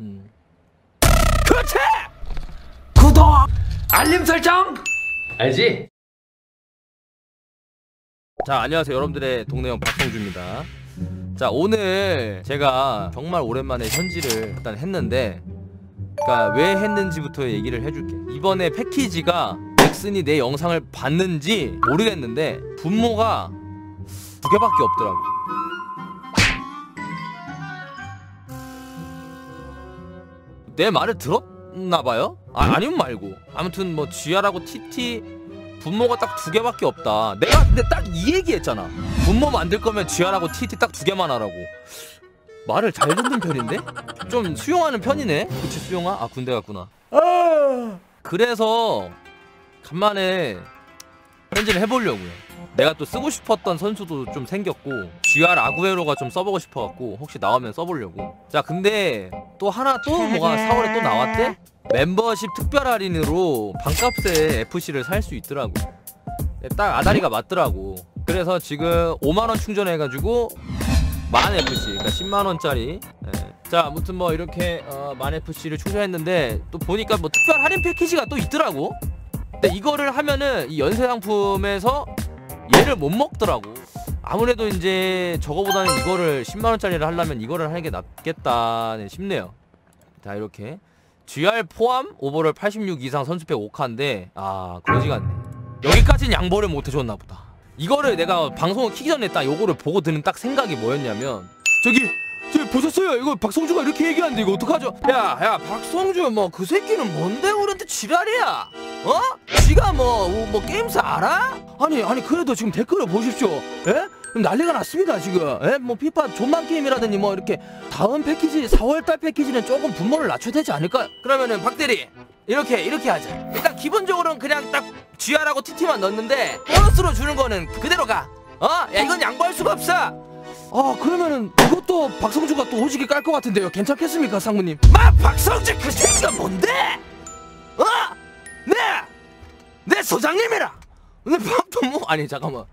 음. 그렇지! 구독! 알림 설정! 알지? 자 안녕하세요 여러분들의 동네형 박성주입니다 자 오늘 제가 정말 오랜만에 현질을 일단 했는데 그니까 왜 했는지부터 얘기를 해줄게 이번에 패키지가 넥슨이 내 영상을 봤는지 모르겠는데 분모가 두 개밖에 없더라고 내 말을 들었나봐요? 아, 아니면 말고. 아무튼 뭐 GR하고 TT 분모가 딱 두 개밖에 없다. 내가 근데 딱 이 얘기 했잖아. 분모 만들 거면 GR하고 TT 딱 두 개만 하라고. 말을 잘 듣는 편인데? 좀 수용하는 편이네. 그치 수용아? 아 군대 갔구나. 그래서 간만에 현질을 해보려고요 내가 또 쓰고 싶었던 선수도 좀 생겼고 GR 아구에로가 좀 써보고 싶어갖고 혹시 나오면 써보려고. 자 근데 또 하나 또 뭐가 4월에 또 나왔대? 멤버십 특별 할인으로 반값에 FC를 살 수 있더라고. 네, 딱 아다리가 맞더라고. 그래서 지금 5만원 충전해가지고 만 FC 그러니까 10만원짜리. 예. 자 아무튼 뭐 이렇게 어, 만 FC를 충전했는데 또 보니까 뭐 특별 할인 패키지가 또 있더라고. 근데 이거를 하면은 이 연쇄 상품에서 얘를 못 먹더라고. 아무래도 이제 저거보다는 이거를 10만원짜리를 하려면 이거를 하는 게 낫겠다 싶네요. 자 이렇게. GR 포함 오버롤 86 이상 선수팩 5카인데 아 그러지가 않네 여기까지는 양보를 못 해줬나 보다. 이거를 내가 방송을 키기 전에 딱 요거를 보고 드는 딱 생각이 뭐였냐면 저기 저 보셨어요? 이거 박성주가 이렇게 얘기하는데 이거 어떡하죠? 야, 야, 박성주 뭐 그 새끼는 뭔데 우리한테 지랄이야? 어? 지가 뭐, 뭐 게임사 알아? 아니, 아니 그래도 지금 댓글을 보십시오. 예? 난리가 났습니다 지금. 예? 뭐 피파 존만 게임이라든지 뭐 이렇게 다음 패키지 4월달 패키지는 조금 분모를 낮춰야 되지 않을까? 그러면은 박대리 이렇게 이렇게 하자. 일단 기본적으로는 그냥 딱 GR하고 TT만 넣는데 보너스로 주는 거는 그대로 가. 어? 야 이건 양보할 수가 없어. 아 그러면은 이것도 박성주가 또 오지게 깔 것 같은데요. 괜찮겠습니까 상무님? 마 박성주 그 새끼가 뭔데? 어? 네! 내 소장님이라! 내 밥도 뭐 아니 잠깐만.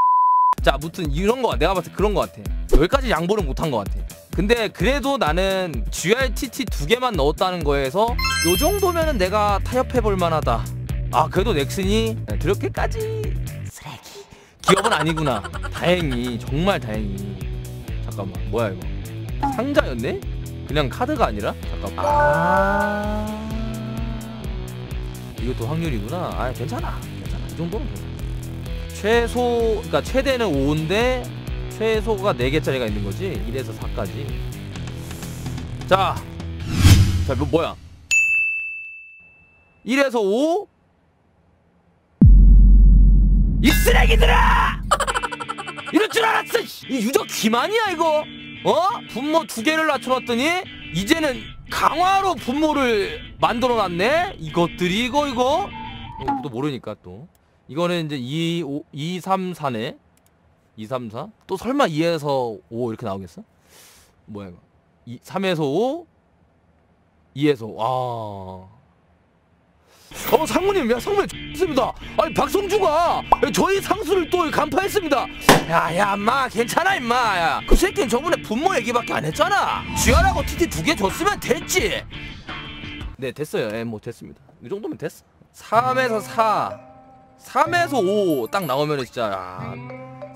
자 아무튼 이런 거 내가 봤을 때 그런 거 같아. 여기까지 양보를 못한 거 같아. 근데 그래도 나는 GRTT 두 개만 넣었다는 거에서 요 정도면은 내가 타협해 볼 만하다. 아 그래도 넥슨이 그렇게까지 쓰레기. 기업은 아니구나. 다행히 정말 다행히 잠깐만. 뭐야 이거? 상자였네? 그냥 카드가 아니라? 잠깐만. 아. 이것도 확률이구나. 아 괜찮아. 괜찮아. 이 정도는 괜찮아. 최소 그러니까 최대는 5인데 최소가 4개짜리가 있는 거지? 1에서 4까지. 자, 자 뭐, 뭐야? 1에서 5? 이 쓰레기들아! 이럴 줄 알았어! 이 유저 기만이야 이거! 어? 분모 두 개를 낮춰놨더니 이제는 강화로 분모를 만들어놨네? 이것들이 이거 이거? 어, 또 모르니까 또 이거는 이제 2, 5, 2 3, 4네 2, 3, 4? 또 설마 2에서 5 이렇게 나오겠어? 뭐야 이거 2, 3에서 5 2에서 5 아... 어 상무님 야 상무님 좋습니다. 아니 박성주가 저희 상수를 또 간파했습니다. 야야 마 괜찮아 임마. 야 그 새끼는 저번에 분모 얘기밖에 안 했잖아. 쥐아라고 TT 두 개 줬으면 됐지. 네 됐어요. 예 뭐 됐습니다. 이 정도면 됐어. 3에서 4 3에서 5 딱 나오면 진짜 야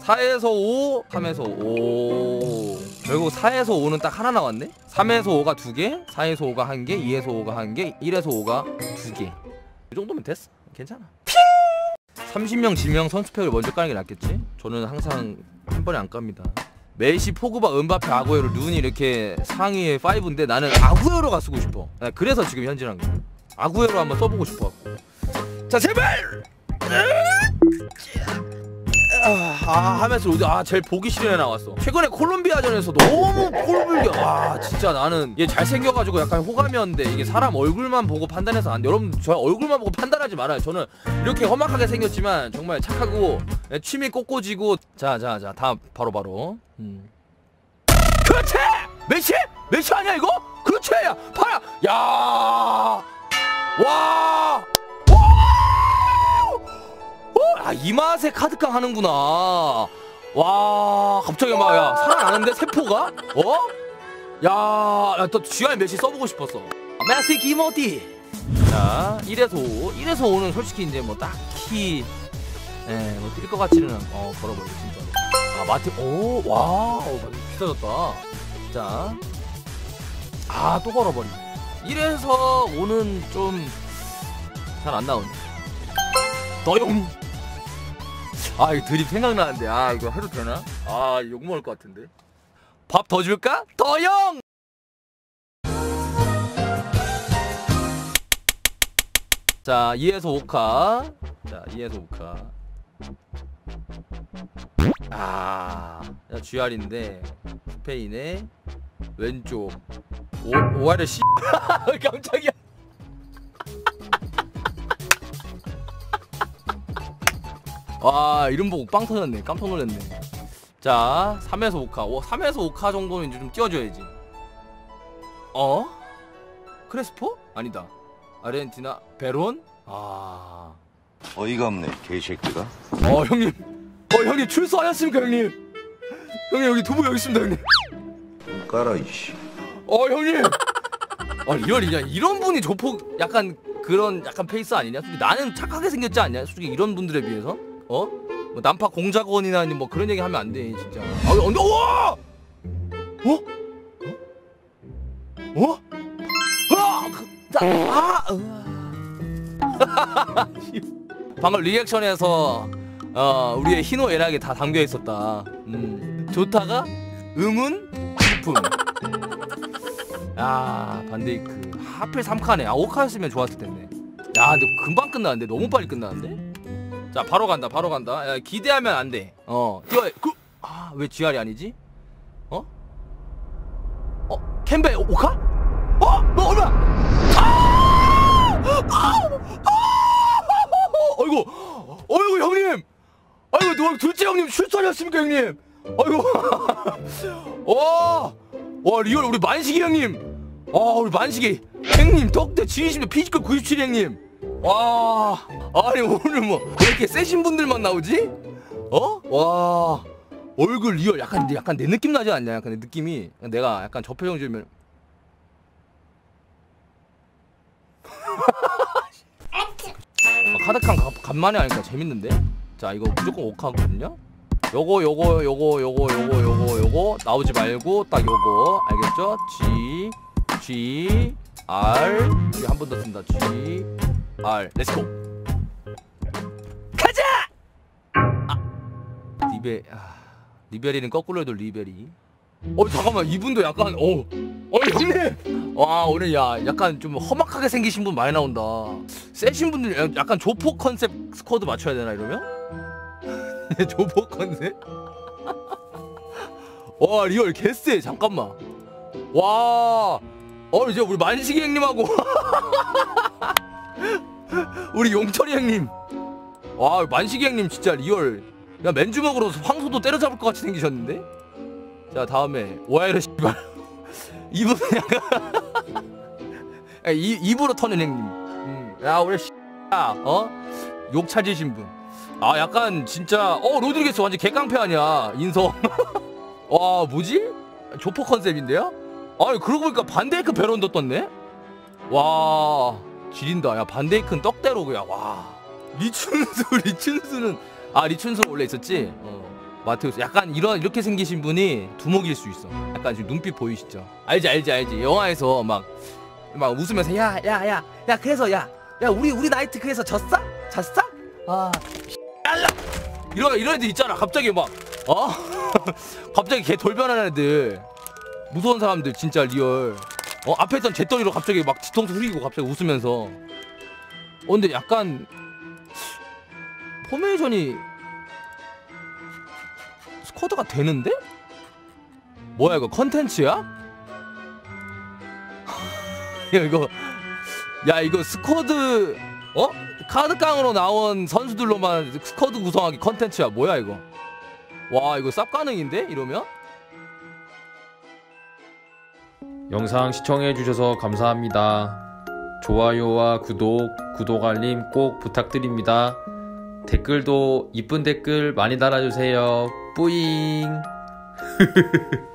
4에서 5 3에서 5 결국 4에서 5는 딱 하나 나왔네? 3에서 5가 두개 4에서 5가 한개 2에서 5가 한개 1에서 5가 두개 이 정도면 됐어. 괜찮아. 30명 지명 선수팩을 먼저 까는 게 낫겠지? 저는 항상 한 번에 안 깝니다. 메시, 포그바, 은바페, 아구에로, 룬이 이렇게 상위에 5인데 나는 아구에로가 쓰고 싶어. 그래서 지금 현질한 거야. 아구에로 한번 써보고 싶어 자 제발! 아 하면서 로드 아 제일 보기 싫은 애 나왔어. 최근에 콜롬비아전에서 너무 꼴불견. 아 진짜 나는 얘 잘생겨가지고 약간 호감이었는데 이게 사람 얼굴만 보고 판단해서 안 돼. 여러분 저 얼굴만 보고 판단하지 말아요. 저는 이렇게 험악하게 생겼지만 정말 착하고 취미 꽃꽂이고. 자자 자 다음 바로 바로. 음. 그렇지 메시? 메시 아니야 이거? 그렇지 야! 봐라 야 와 이 맛에 카드깡 하는구나. 와, 갑자기 막, 야, 살아나는데, 세포가? 어? 야, 나 또 GR 메시 써보고 싶었어. 메시 기모티. 자, 1에서 5. 1에서 5는 솔직히 이제 뭐 딱히 예, 뭐 뜰 것 같지는 않고 어, 걸어버려 진짜로. 아, 마티 오, wow. 비싸졌다. 자. 아, 또 걸어버리. 1에서 5는 좀 잘 안 나오네. 너용. 아, 이거 드립 생각나는데. 아, 이거 해도 되나? 아, 욕 먹을 것 같은데. 밥 더 줄까? 더용! 자, 2에서 5카. 자, 2에서 5카. 아, 자, GR인데 스페인의 왼쪽 오, 오아르 씨. 깜짝이야. 와, 이름 보고 빵 터졌네. 깜짝 놀랐네. 자, 3에서 5카. 오, 3에서 5카 정도는 이제 좀 띄워줘야지. 어? 크레스포? 아니다. 아르헨티나 베론? 아. 어이가 없네 개새끼가 어 형님. 어 형님 출소하셨습니까 형님? 형님 여기 두부 여기 있습니다 형님. 까라 이씨 어 형님. 아 real이냐 이런 분이 조폭 약간 그런 약간 face 아니냐? 솔직히 나는 착하게 생겼지 않냐? 솔직히 이런 분들에 비해서 어? 뭐 남파 공작원이나 뭐 그런 얘기 하면 안 돼 진짜. 아 언제 와? 어? 어? 어? 아! 그, 나, 아! 으아. 방금 리액션에서 어, 우리의 희노 애락이 다 담겨 있었다. 음. 좋다가 음은 슬픔. 야 반데이크 하필 3카네. 아 5카였으면 좋았을 텐데. 야 근데 금방 끝나는데 너무 빨리 끝나는데? 자 바로 간다 바로 간다. 야, 기대하면 안 돼. 어 뛰어. 그, 아왜 GR이 아니지? 어? 어 캠베 5카? 어? 너 얼마? 아! 아! 어이구, 어이구 형님, 아이고 누가 둘째 형님 출산하셨습니까 형님? 아이고, 와, 와 리얼 우리 만식이 형님, 아 우리 만식이 형님 덕대 진심의 피지컬 97 형님, 와, 아니 오늘 뭐 왜 이렇게 세신 분들만 나오지? 어? 와. 얼굴 real 약간 약간 내 느낌 나지 않냐? 약간 내 느낌이 내가 약간 저 표정 지으면 아, 카드깡 가- 간만에 하니까 재밌는데? 자 이거 무조건 5카거든요? 요거 요거 요거 요거 요거 요거 요거 나오지 말고 딱 요거 알겠죠? G G R 한번 더 쓴다 G R let's go 가자! 아 리베 아, 리베리는 거꾸로 해도 리베리. 어 잠깐만 이분도 약간 어, 어 형님 와 오늘 야 약간 좀 험악하게 생기신 분 많이 나온다. 세신 분들 야- 약간 조폭 컨셉 squad 맞춰야 되나 이러면? 조폭 컨셉? 와 real 개쎄 잠깐만. 와 어 이제 우리 만식이 형님하고 우리 용철이 형님. 와 만식이 형님 진짜 리얼. 야 맨주먹으로 황소도 때려잡을 것 같이 생기셨는데? 자 다음에 오하이르 씨발. 이분은 약간 야, 이, 입으로 터는 형님. 음, 야 우리 씨야 어? 욕 찾으신 분아 약간 진짜 어 로드리게스 완전 개깡패 아니야 인성. 와 뭐지? 조퍼 컨셉인데요? 아니 그러고 보니까 반데이크 베론도 떴네? 와 지린다 야 반데이크는 떡대로 그야 와 리춘수 리춘수는 아 리춘수 원래 있었지? 어. 마테우스 약간 이런 이렇게 생기신 분이 두목일 수 있어. 약간 지금 눈빛 보이시죠? 알지 알지 알지. 영화에서 막 막 웃으면서 야 야 야야 그래서 야 야 우리 우리 나이트 그래서 졌어? 졌어? 아 알라 이런 이런 애들 있잖아. 갑자기 막 어? 갑자기 개 돌변하는 애들 무서운 사람들 진짜 real. 어 앞에 있던 재떨이로 갑자기 막 뒤통수 후리고 갑자기 웃으면서 어 근데 약간 포메이션이 squad가 되는데? 뭐야 이거 컨텐츠야? 야 이거 야 이거 스쿼드 어? 카드깡으로 나온 선수들로만 스쿼드 구성하기 컨텐츠야 뭐야 이거 와 이거 쌉 가능인데 이러면? 영상 시청해주셔서 감사합니다. 좋아요와 구독, 구독 알림 꼭 부탁드립니다. 댓글도 이쁜 댓글 많이 달아주세요. 뿌잉!